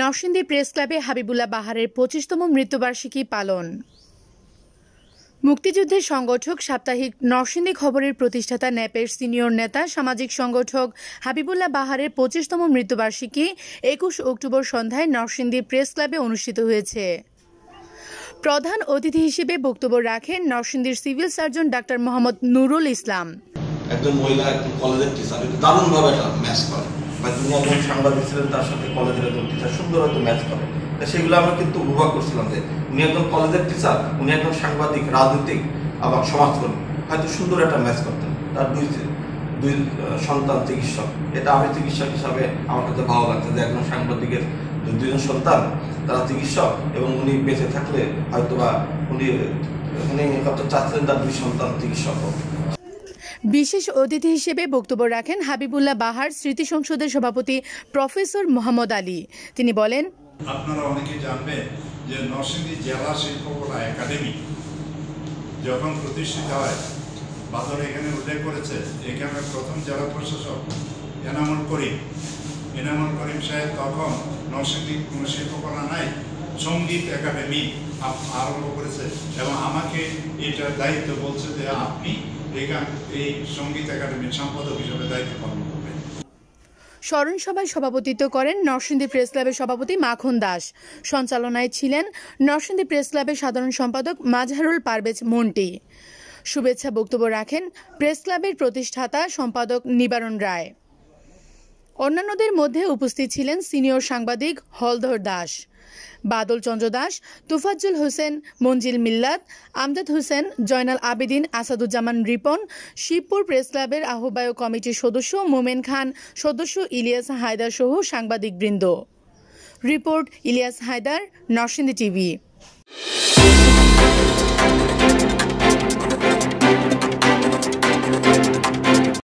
Narsingdi press ক্লাবে হাবিবুল্লাহ বাহারের পঁচিশতম মৃত্যুবার্ষিকী পালন। মুক্তিযুদ্ধের সংগঠক সাপ্তাহিক নরসিংদী খবরের প্রতিষ্ঠাতা ন্যাপের সিনিয়র নেতা, সামাজিক সংগঠক হাবিবুল্লাহ বাহারের পঁচিশতম মৃত্যুবার্ষিকী একুশ অক্টোবর সন্ধ্যায় নরসিংদী প্রেস ক্লাবে অনুষ্ঠিত হয়েছে। প্রধান অতিথি হিসেবে বক্তব্য রাখেন নরসিংদীর civil surgeon doctor Mohammad Nurul Islam. একজন মহিলা একজন কলেজের টিচার দারুণভাবে ম্যাচ করে। বা সাংবাদিক ছিলেন, তার সাথে কলেজের একজন টিচার সুন্দর হয়তো ম্যাচ করে। তা সেগুলো আমরা কিন্তু উপভোগ করছিলাম যে উনি একজন কলেজের টিচার উনি একজন সাংবাদিক আবার সমাজকর্মী। হয়তো সুন্দর একটা ম্যাচ করতেন। তার দুই দুই সন্তান চিকিৎসক। এটা আমি চিকিৎসক হিসাবে আমার কাছে ভালো লাগছে যে একজন সাংবাদিকের দুজন সন্তান, তারা চিকিৎসক এবং উনি বেঁচে থাকলে হয়তো বা উনি উনি চাচ্ছিলেন তার দুই সন্তান চিকিৎসক বিশেষ অতিথি হিসেবে বক্তব্য রাখেন হাবিবুল্লাহ বাহার, স্মৃতি সংসদের সভাপতি প্রফেসর মোহাম্মদ আলী। তিনি বলেন, আপনারা অনেকে জানবেন যে নরসিংদী জেলা শিল্পকলা একাডেমি যখন প্রতিষ্ঠিত হয়, বাদল এখানে উল্লেখ করেছে, এখানে প্রথম জেলা প্রশাসক এনামুল করিম। এনামুল করিম সাহেব তখন নরসিংদী কোনো শিল্পকলা নাই, সংগীত একাডেমি আরম্ভ করেছে এবং আমাকে এটার দায়িত্ব বলছে যে আপনি এখান এই সংগীত একাডেমির সম্পাদক হিসেবে দায়িত্ব পালন স্মরণ সভায় সভাপতিত্ব করেন নরসিংদী প্রেস ক্লাবের সভাপতি মাখন দাস। সঞ্চালনায় ছিলেন নরসিংদী প্রেস ক্লাবের সাধারণ সম্পাদক মাজহারুল পারভেজ মন্টি শুভেচ্ছা বক্তব্য রাখেন প্রেস ক্লাবের প্রতিষ্ঠাতা সম্পাদক নিবারণ রায়। অন্যান্যদের মধ্যে উপস্থিত ছিলেন সিনিয়র সাংবাদিক হলধর দাস বাদল চন্দ্র দাস, তুফাজ্জুল হোসেন, মঞ্জিল মিল্লাত, আমজাদ হোসেন, জয়নাল আবেদিন, আসাদুজ্জামান রিপন, শিবপুর প্রেস ক্লাবের আহ্বায়ক কমিটির সদস্য মোমেন খান, সদস্য ইলিয়াস হায়দার সহ সাংবাদিকবৃন্দ। Report Ilias Haider, Narsingdi TV.